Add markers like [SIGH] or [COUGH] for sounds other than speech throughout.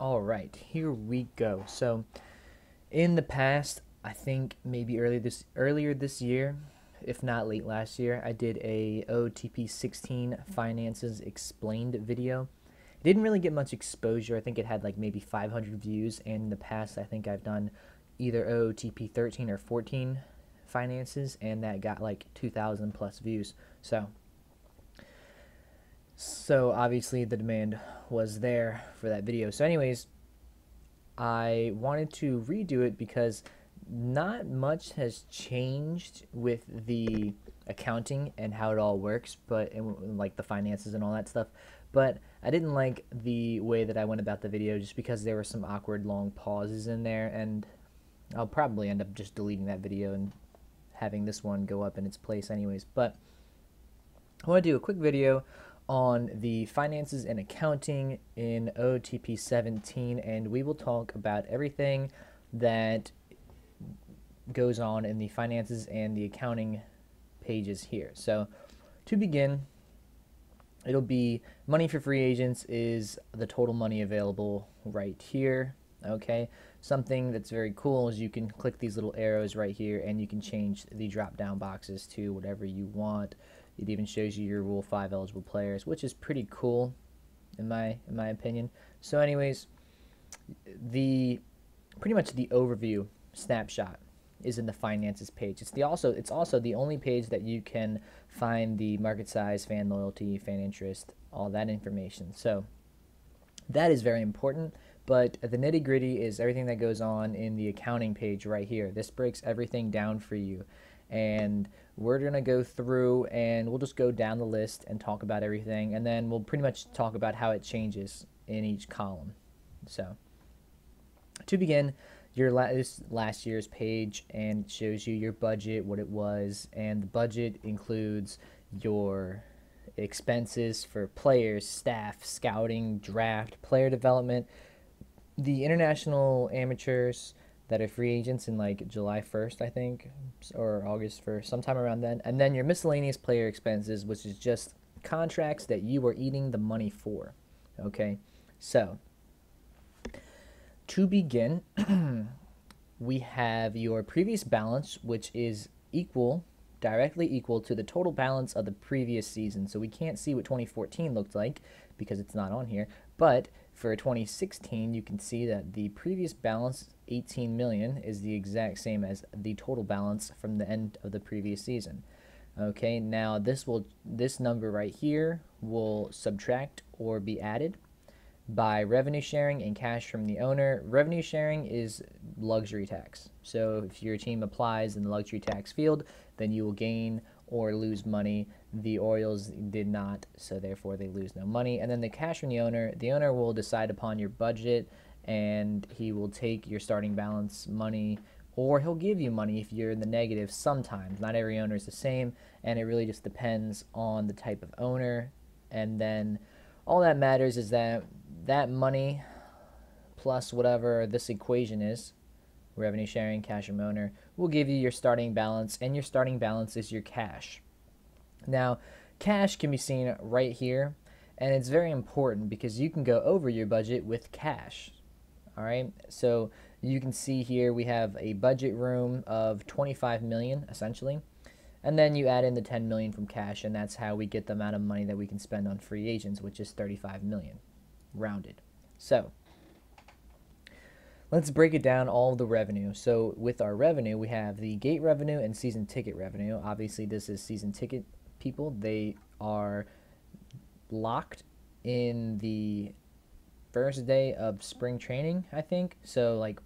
All right, here we go. So, in the past, I think maybe earlier this earlier this year, if not late last year, I did a OOTP 16 finances explained video. It didn't really get much exposure. I think it had like maybe 500 views, and in the past, I think I've done either OOTP 13 or 14 finances, and that got like 2,000 plus views. So, so obviously the demand was there for that video. So anyways, I wanted to redo it because not much has changed with the accounting and how it all works, but and, like the finances and all that stuff. But I didn't like the way that I went about the video just because there were some awkward long pauses in there, and I'll probably end up just deleting that video and having this one go up in its place, anyways. But I want to do a quick video on the finances and accounting in OOTP 17, and we will talk about everything that goes on in the finances and the accounting pages here. So, to begin, it'll be money for free agents is the total money available right here. Okay, something that's very cool is you can click these little arrows right here and you can change the drop down boxes to whatever you want. It even shows you your Rule 5 eligible players, which is pretty cool in my in my opinion. So anyways, the pretty much the overview snapshot is in the finances page. It's the also it's also the only page that you can find the market size, fan loyalty, fan interest, all that information. So that is very important. But the nitty gritty is everything that goes on in the accounting page right here. This breaks everything down for you and we're going to go through and we'll just go down the list and talk about everything and then we'll pretty much talk about how it changes in each column. So to begin your last, last year's page and shows you your budget what it was and the budget includes your expenses for players staff scouting draft player development the international amateurs that are free agents in like July 1st, I think, or August 1st, sometime around then. And then your miscellaneous player expenses, which is just contracts that you are eating the money for. Okay, so to begin, [CLEARS THROAT] we have your previous balance, which is equal, directly equal to the total balance of the previous season. So we can't see what 2014 looked like because it's not on here, but for 2016, you can see that the previous balance, 18 million, is the exact same as the total balance from the end of the previous season. Okay, now this will this number right here will subtract or be added by revenue sharing and cash from the owner. Revenue sharing is luxury tax. So if your team applies in the luxury tax field, then you will gain or lose money. The Orioles did not, so therefore they lose no money. And then the cash from the owner, the owner will decide upon your budget and he will take your starting balance money or he'll give you money if you're in the negative sometimes. Not every owner is the same, and it really just depends on the type of owner. And then all that matters is that that money plus whatever this equation is revenue sharing, cash and owner, will give you your starting balance, and your starting balance is your cash. Now, cash can be seen right here, and it's very important because you can go over your budget with cash. All right, so you can see here we have a budget room of 25 million essentially, and then you add in the 10 million from cash, and that's how we get the amount of money that we can spend on free agents, which is 35 million, rounded. So let's break it down all the revenue. So with our revenue, we have the gate revenue and season ticket revenue. Obviously, this is season ticket people. They are locked in the first day of spring training, I think. So like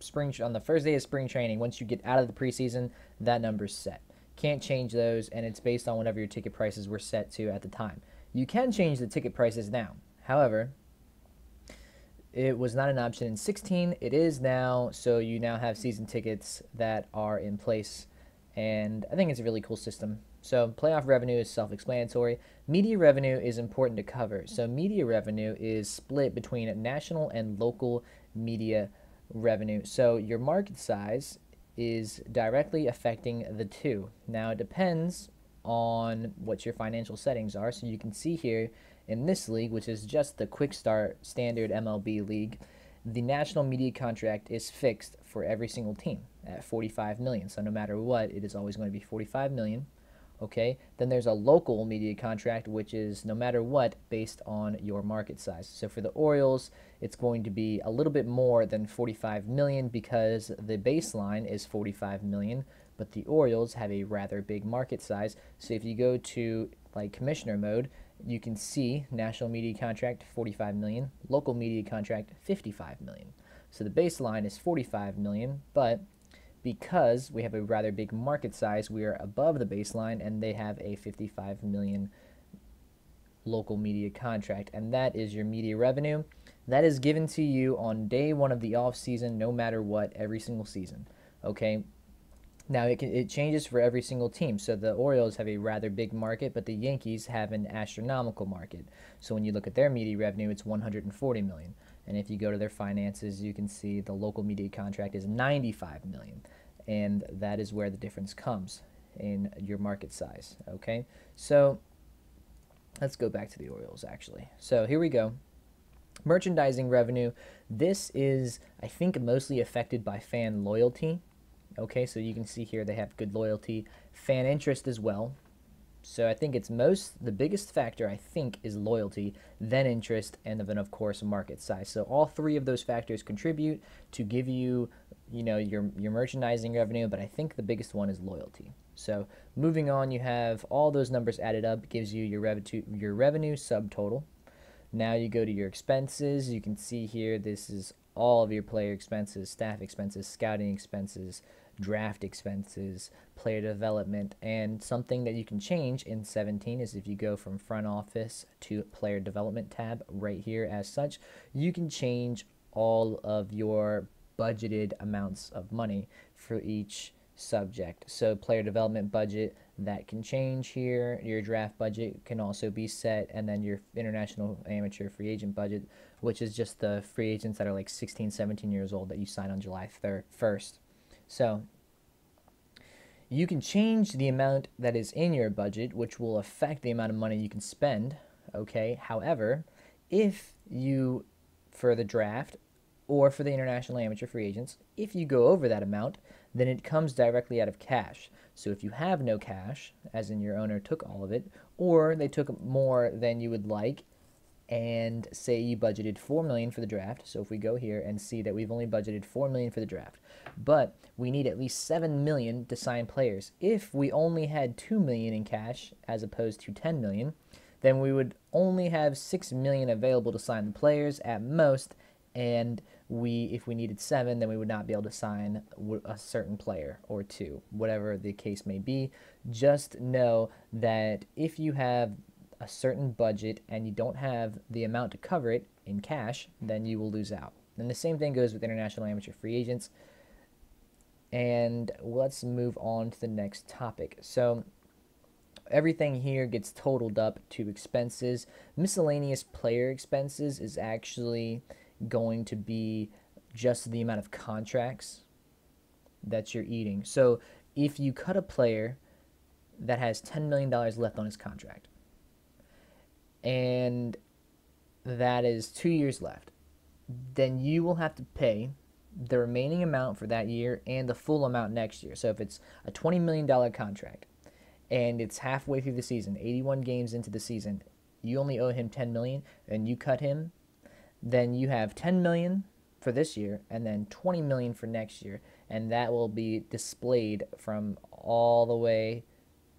spring on the first day of spring training, once you get out of the preseason, that number's set. Can't change those, and it's based on whatever your ticket prices were set to at the time. You can change the ticket prices now. However, it was not an option in 16. It is now, so you now have season tickets that are in place, and I think it's a really cool system. So playoff revenue is self-explanatory. Media revenue is important to cover. So media revenue is split between national and local media revenue. So your market size is directly affecting the two. Now it depends on what your financial settings are. So you can see here in this league, which is just the quick start standard MLB league, the national media contract is fixed for every single team at 45 million. So no matter what, it is always going to be 45 million. Okay, then there's a local media contract, which is no matter what based on your market size. So for the Orioles, it's going to be a little bit more than 45 million because the baseline is 45 million, but the Orioles have a rather big market size. So if you go to like commissioner mode, you can see national media contract 45 million, local media contract 55 million. So the baseline is 45 million, but because we have a rather big market size, we are above the baseline and they have a 55 million local media contract and that is your media revenue that is given to you on day one of the off season no matter what every single season okay now it, can, it changes for every single team. So the Orioles have a rather big market, but the Yankees have an astronomical market. So when you look at their media revenue, it's 140 million. And if you go to their finances, you can see the local media contract is 95 million. And that is where the difference comes in your market size. Okay? So let's go back to the Orioles actually. So here we go. Merchandising revenue. This is, I think, mostly affected by fan loyalty. Okay, so you can see here they have good loyalty, fan interest as well. So I think it's most the biggest factor I think is loyalty, then interest, and then of course market size. So all three of those factors contribute to give you, you know, your your merchandising revenue, but I think the biggest one is loyalty. So moving on, you have all those numbers added up gives you your revenue your revenue subtotal. Now you go to your expenses. You can see here this is all of your player expenses, staff expenses, scouting expenses, draft expenses, player development, and something that you can change in 17 is if you go from front office to player development tab right here as such, you can change all of your budgeted amounts of money for each subject. So player development budget that can change here. Your draft budget can also be set and then your international amateur free agent budget, which is just the free agents that are like 16, 17 years old that you sign on July 3rd, 1st. So you can change the amount that is in your budget, which will affect the amount of money you can spend. Okay. However, if you, for the draft or for the international amateur free agents, if you go over that amount, then it comes directly out of cash. So if you have no cash, as in your owner took all of it, or they took more than you would like, and say you budgeted 4 million for the draft so if we go here and see that we've only budgeted 4 million for the draft but we need at least 7 million to sign players. If we only had 2 million in cash as opposed to 10 million then we would only have 6 million available to sign the players at most and we if we needed 7 then we would not be able to sign a certain player or two whatever the case may be. Just know that if you have a certain budget and you don't have the amount to cover it in cash, then you will lose out. And the same thing goes with international amateur free agents. And let's move on to the next topic. So, everything here gets totaled up to expenses. Miscellaneous player expenses is actually going to be just the amount of contracts that you're eating. So, if you cut a player that has $10 million left on his contract, and that is two years left, then you will have to pay the remaining amount for that year and the full amount next year. So if it's a $20 million contract and it's halfway through the season, 81 games into the season, you only owe him 10 million and you cut him, then you have 10 million for this year and then 20 million for next year. And that will be displayed from all the way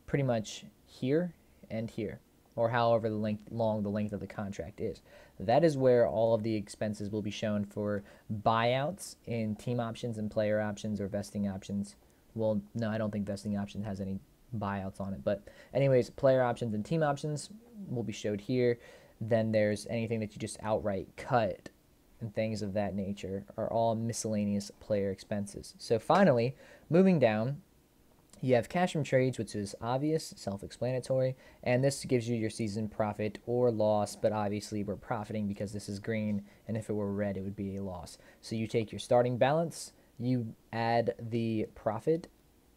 pretty much here and here or however the length, long the length of the contract is. That is where all of the expenses will be shown for buyouts in team options and player options or vesting options. Well, no, I don't think vesting option has any buyouts on it. But anyways, player options and team options will be showed here. Then there's anything that you just outright cut and things of that nature are all miscellaneous player expenses. So finally, moving down, you have cash from trades, which is obvious, self explanatory, and this gives you your season profit or loss, but obviously we're profiting because this is green, and if it were red, it would be a loss. So you take your starting balance, you add the profit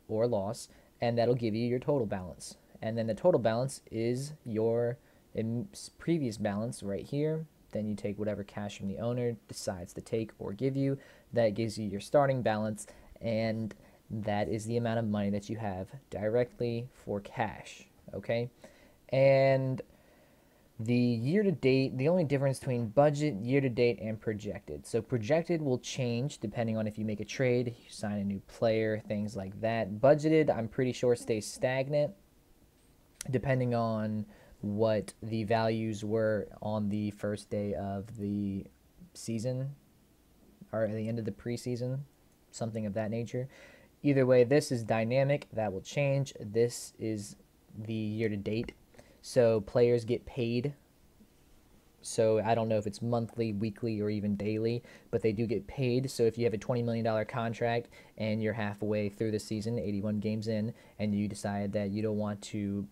or loss, and that'll give you your total balance. And then the total balance is your previous balance right here. Then you take whatever cash from the owner decides to take or give you. That gives you your starting balance, and that is the amount of money that you have directly for cash. Okay, and the year to date, the only difference between budget, year to date, and projected. So, projected will change depending on if you make a trade, you sign a new player, things like that. Budgeted, I'm pretty sure, stays stagnant depending on what the values were on the first day of the season or at the end of the preseason, something of that nature. Either way, this is dynamic, that will change. This is the year to date so players get paid. So I don't know if it's monthly, weekly, or even daily, but they do get paid. So if you have a $20 million contract and you're halfway through the season, 81 games in, and you decide that you don't want to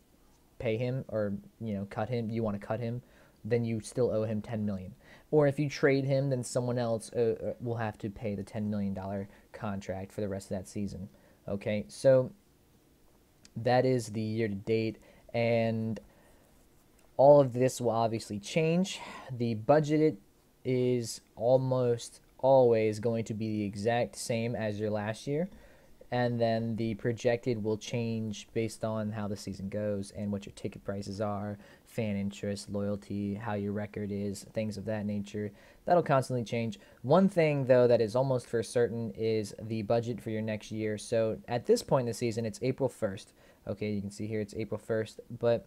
pay him or you know cut him, you want to cut him, then you still owe him 10 million. Or if you trade him, then someone else uh, uh will have to pay the 10 million dollar contract for the rest of that season. Okay, so that is the year to date, and all of this will obviously change. The budgeted is almost always going to be the exact same as your last year. And then the projected will change based on how the season goes and what your ticket prices are, fan interest, loyalty, how your record is, things of that nature. That'll constantly change. One thing, though, that is almost for certain is the budget for your next year. So at this point in the season, it's April 1st. Okay, you can see here it's April 1st. But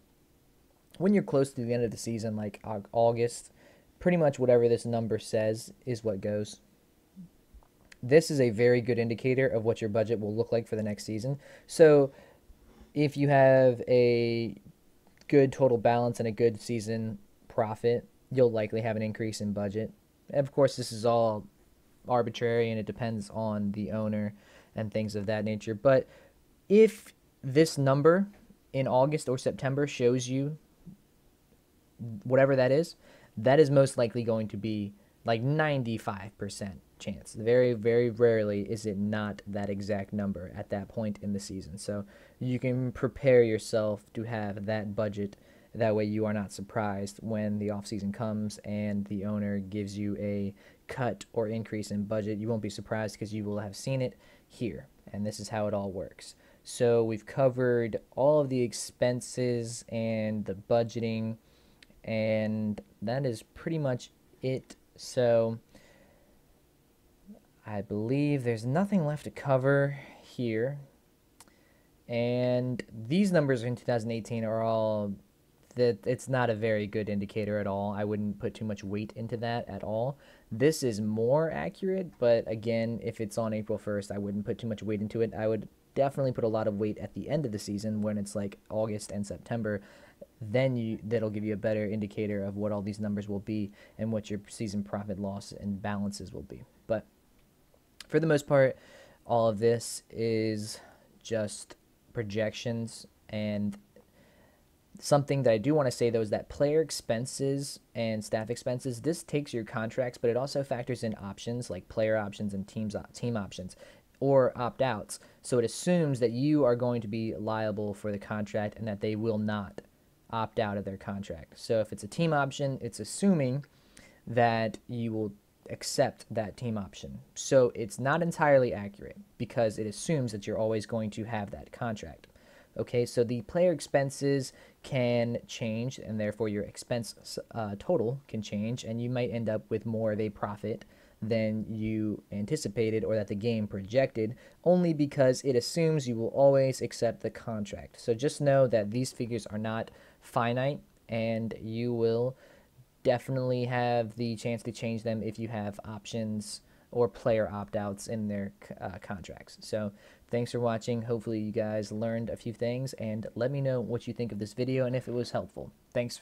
when you're close to the end of the season, like August, pretty much whatever this number says is what goes. This is a very good indicator of what your budget will look like for the next season. So, if you have a good total balance and a good season profit, you'll likely have an increase in budget. Of course, this is all arbitrary and it depends on the owner and things of that nature. But if this number in August or September shows you whatever that is, that is most likely going to be like 95% chance. Very, very rarely is it not that exact number at that point in the season. So you can prepare yourself to have that budget. That way you are not surprised when the offseason comes and the owner gives you a cut or increase in budget. You won't be surprised because you will have seen it here. And this is how it all works. So we've covered all of the expenses and the budgeting and that is pretty much it. So I believe there's nothing left to cover here. And these numbers in 2018 are all that it's not a very good indicator at all. I wouldn't put too much weight into that at all. This is more accurate, but again, if it's on April 1st, I wouldn't put too much weight into it. I would definitely put a lot of weight at the end of the season when it's like August and September then you that'll give you a better indicator of what all these numbers will be and what your season profit loss and balances will be. But for the most part, all of this is just projections and something that I do want to say though is that player expenses and staff expenses this takes your contracts but it also factors in options like player options and teams team options or opt outs so it assumes that you are going to be liable for the contract and that they will not opt out of their contract. So if it's a team option, it's assuming that you will accept that team option. So it's not entirely accurate because it assumes that you're always going to have that contract. Okay, so the player expenses can change, and therefore your expense uh, total can change, and you might end up with more of a profit than you anticipated or that the game projected, only because it assumes you will always accept the contract. So just know that these figures are not finite, and you will definitely have the chance to change them if you have options or player opt outs in their uh, contracts. So, thanks for watching. Hopefully, you guys learned a few things, and let me know what you think of this video and if it was helpful. Thanks.